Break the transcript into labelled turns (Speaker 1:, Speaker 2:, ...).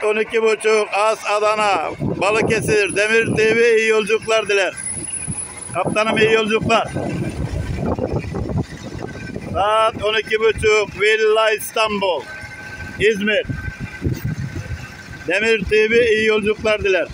Speaker 1: Saat 12.30 As Adana, Balıkesir, Demir TV iyi yolculuklar diler. Kaptanım iyi yolculuklar. Saat 12.30 Villa İstanbul, İzmir. Demir TV iyi yolculuklar diler.